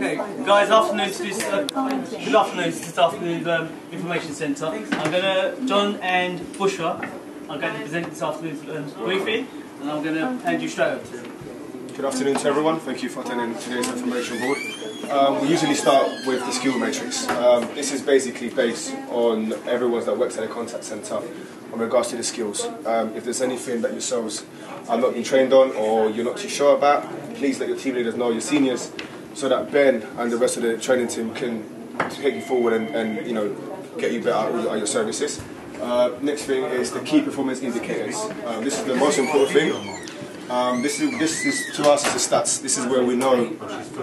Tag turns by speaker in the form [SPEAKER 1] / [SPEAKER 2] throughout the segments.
[SPEAKER 1] Okay, guys, afternoon to this, uh, good afternoon to this afternoon um, information centre. I'm going to, John and Bushra are going to present this afternoon's um, briefing, and I'm going to hand you straight over to them.
[SPEAKER 2] Good afternoon to everyone. Thank you for attending today's information board. Um, we usually start with the skill matrix. Um, this is basically based on everyone that works at a contact centre in regards to the skills. Um, if there's anything that yourselves are not being trained on or you're not too sure about, please let your team leaders know, your seniors, so that Ben and the rest of the training team can take you forward and, and you know get you better at your services. Uh, next thing is the key performance indicators. Uh, this is the most important thing. Um, this is this is to us the stats. This is where we know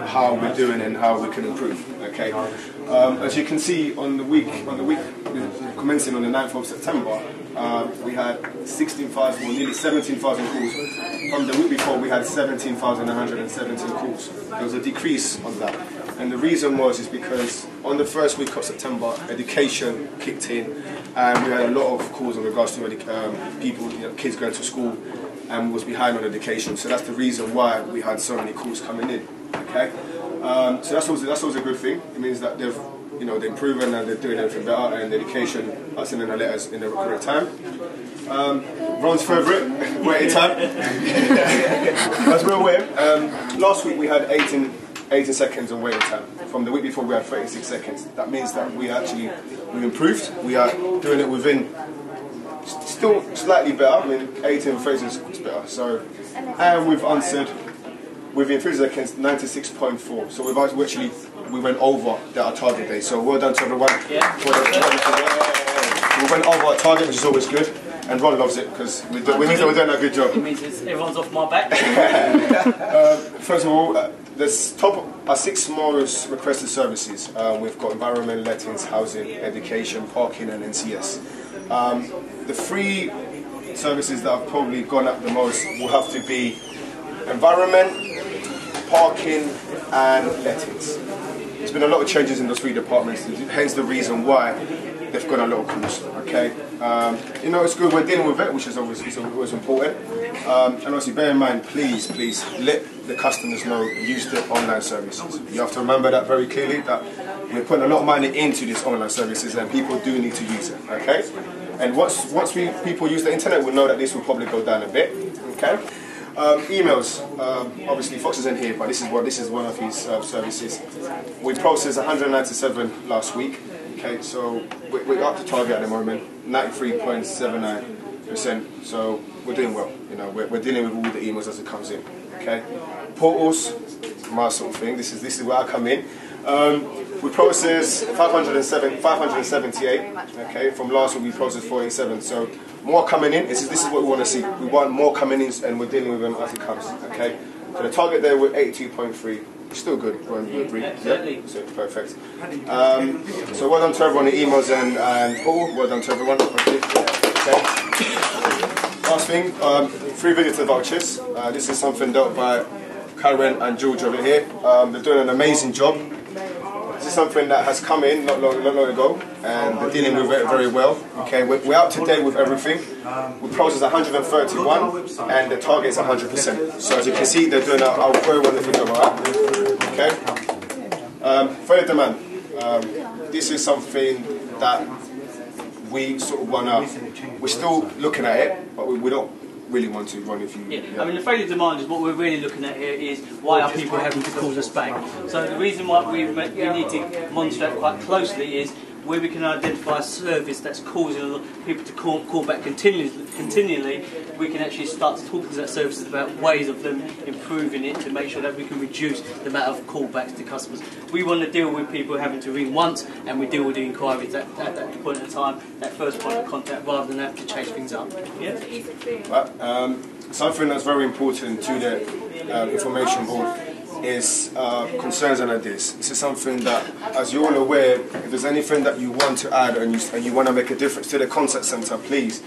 [SPEAKER 2] how we're doing and how we can improve. Okay. Um, as you can see on the week on the week commencing on the 9th of September, uh, we had 16,000 or nearly 17,000 calls. From the week before, we had 17,117 calls. There was a decrease on that. And the reason was is because on the first week of September, education kicked in, and we had a lot of calls in regards to um, people, you know, kids going to school, and was behind on education. So that's the reason why we had so many calls coming in. Okay, um, so that's always that's always a good thing. It means that they've you know they're improving and they're doing everything better, and education are sending the letters in the correct time. Um, Ron's favourite, waiting time. As we're aware, um, last week we had 18, 18 seconds on waiting time. From the week before we had 36 seconds. That means that we actually we improved. We are doing it within still slightly better. I mean, 18 phrases is better. So, and we've answered within three against 96.4. So we've actually we went over the, our target day. So well done to everyone.
[SPEAKER 1] Yeah.
[SPEAKER 2] We went over our target, which is always good. And Ron loves it because we, do, we mean that we're doing a good job.
[SPEAKER 1] It means everyone's off my back.
[SPEAKER 2] uh, first of all, uh, there's top our six most requested services. Uh, we've got environment, lettings, housing, education, parking, and NCS. Um, the three services that have probably gone up the most will have to be environment, parking, and lettings. There's been a lot of changes in those three departments, hence the reason why they've got a lot of calls. Okay, um, you know it's good we're dealing with it, which is obviously always important. Um, and obviously, bear in mind, please, please let the customers know use the online services. You have to remember that very clearly that we're putting a lot of money into these online services, and people do need to use it. Okay. And once once we people use the internet, we'll know that this will probably go down a bit. Okay. Um, emails. Um, obviously, Fox isn't here, but this is what this is one of his uh, services. We processed 197 last week. Okay, so we're, we're up to target at the moment, 93.79 percent. So we're doing well. You know, we're, we're dealing with all the emails as it comes in. Okay, portals, my sort of thing. This is this is where I come in. Um, we processed 507, 578, okay, from last week we processed 47, so more coming in, this is, this is what we want to see. We want more coming in and we're dealing with them as it comes, okay. So the target there we're 82.3, still good, we're
[SPEAKER 1] yeah,
[SPEAKER 2] agree.
[SPEAKER 1] Absolutely.
[SPEAKER 2] So perfect. Um, so well done to everyone, the emails and, and Paul, well done to everyone. Okay. Last thing, um, free visitor vouchers. Uh, this is something done by Karen and George over here. Um, they're doing an amazing job. This is something that has come in not long, not long ago, and we're dealing with it very well. Okay, we're, we're up to date with everything. We process 131, and the target is 100%. So as you can see, they're doing a, a very wonderful job. Okay. Um, failure demand. Um, this is something that we sort of wanna. We're still looking at it, but we, we don't really want to run if you.
[SPEAKER 1] Yeah, I mean the failure demand is what we're really looking at here is why are people having to call us back? So the reason why we we need to monitor that quite closely is where we can identify a service that's causing people to call, call back continually, continually, we can actually start talking to that services about ways of them improving it to make sure that we can reduce the amount of callbacks to customers. We want to deal with people having to ring once and we deal with the inquiries at, at that point in time, that first point of contact, rather than have to chase things up. Yeah?
[SPEAKER 2] Well, um, something that's very important to the uh, information board is uh, concerns and ideas. This is something that, as you're all aware, if there's anything that you want to add and you, and you want to make a difference to the contact centre, please,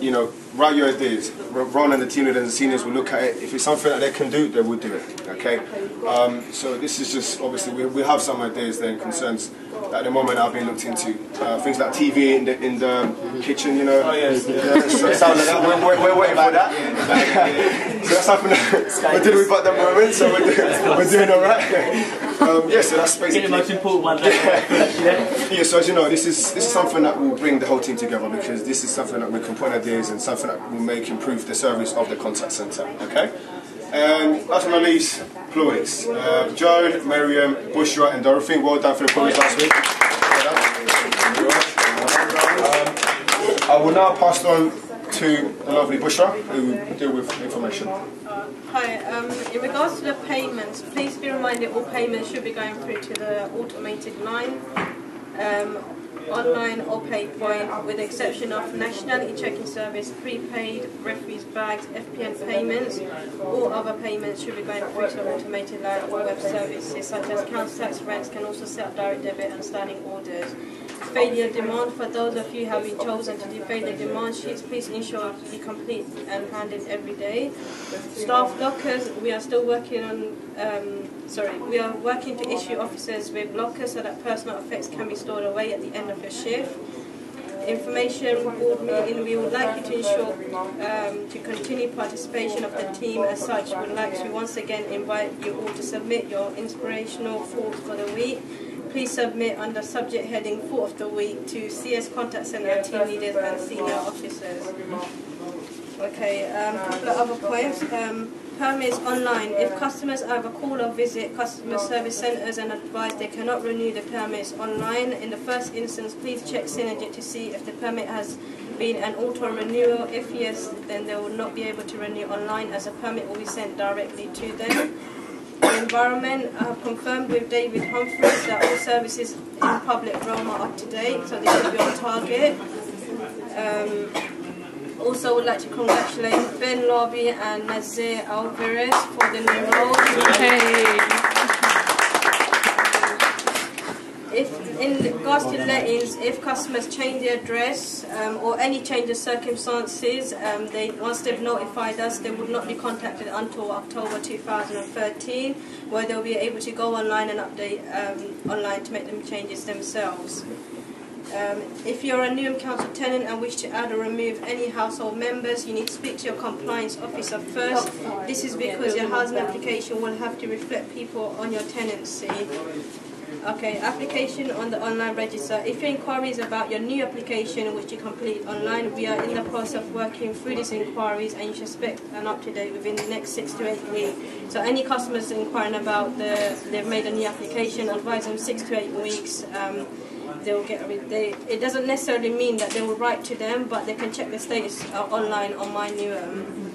[SPEAKER 2] you know, write your ideas. Ron and the team leaders and the seniors will look at it. If it's something that they can do, they will do it. Okay. Um, so this is just obviously we, we have some ideas there and concerns at the moment are being looked into. Uh, things like TV in the in the kitchen, you know.
[SPEAKER 1] Oh yes.
[SPEAKER 2] Yeah, so sound like that. We're, we're, we're waiting for that. so that's happening. we're dealing with at the moment, so we're, doing- we're doing all right. Um, yeah, so that's
[SPEAKER 1] Get the most important one yeah.
[SPEAKER 2] Yeah, so as you know, this is this is something that will bring the whole team together because this is something that we can point ideas and something that will make improve the service of the contact centre. Okay. And last but not least, Ploys. Uh, Joan, Miriam, Bushra, and Dorothy. Well done for the Ploys last week. Um, I will now pass on to the lovely Bushra, who will deal with information.
[SPEAKER 3] Hi, um, in regards to the payments, please be reminded all payments should be going through to the automated line, um, online or pay point, with the exception of nationality checking service, prepaid, refuse bags, FPN payments. All other payments should be going through to automated line or web services such as council tax rents can also set up direct debit and standing orders. Failure demand, for those of you having chosen to do the demand sheets, please ensure you complete and hand in every day. Staff lockers, we are still working on, um, sorry, we are working to issue officers with lockers so that personal effects can be stored away at the end of the shift. Information board meeting, we would like you to ensure um, to continue participation of the team as such. We would like to once again invite you all to submit your inspirational thoughts for the week. Please submit under subject heading thought of the week to CS Contact Centre team leaders and senior officers. Okay, um, couple of other points. Um, permits online. If customers either call or visit customer service centres and advise they cannot renew the permits online, in the first instance, please check Synergy to see if the permit has been an auto renewal. If yes, then they will not be able to renew online as a permit will be sent directly to them. Environment, have confirmed with David Humphries that all services in public realm are up to date, so they will be on target. Um, also would like to congratulate Ben Lobby and Nazir Alvarez for the new roles. If in regards to if customers change their address um, or any change of circumstances, um, they once they've notified us, they would not be contacted until October 2013, where they'll be able to go online and update um, online to make them changes themselves. Um, if you're a Newham Council tenant and wish to add or remove any household members, you need to speak to your compliance officer first. This is because your housing application will have to reflect people on your tenancy. Okay, application on the online register. If your inquiries about your new application which you complete online, we are in the process of working through these inquiries and you should expect an up-to-date within the next six to eight weeks. So any customers inquiring about the, they've made a new application, advise them six to eight weeks. Um, they'll get a they, it doesn't necessarily mean that they will write to them, but they can check the status uh, online on my new um,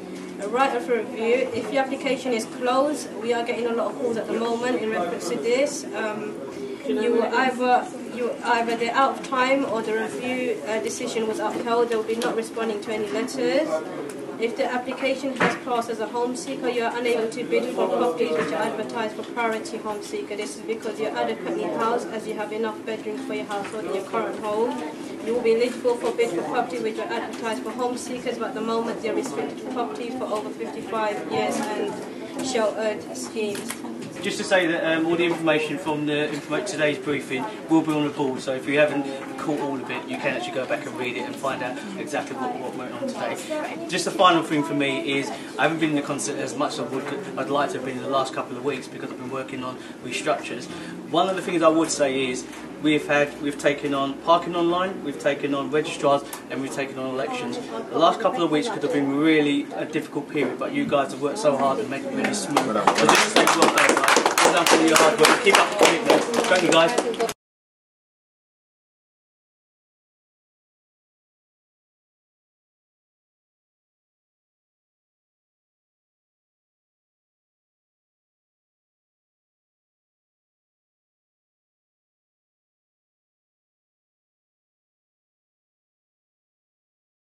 [SPEAKER 3] a right of review. If your application is closed, we are getting a lot of calls at the moment in reference to this. Um, you either you either they're out of time or the review uh, decision was upheld. They will be not responding to any letters. If the application has passed as a home seeker, you are unable to bid for properties which are advertised for priority home seeker. This is because you're adequately housed as you have enough bedrooms for your household in your current home. You will be eligible for bid for properties which are advertised for home seekers, but at the moment they're restricted to properties for over 55 years and sheltered schemes.
[SPEAKER 1] Just to say that um, all the information from the today's briefing will be on the board, so if you haven't caught all of it, you can actually go back and read it and find out exactly what, what went on today. Just the final thing for me is I haven't been in the concert as much as I would, I'd like to have been in the last couple of weeks because I've been working on restructures. One of the things I would say is we've had we've taken on parking online, we've taken on registrars, and we've taken on elections. The last couple of weeks could have been really a difficult period, but you guys have worked so hard to make it really smooth. Just say well done, guys. Well done for your hard work. Keep up the commitment. Thank you, guys.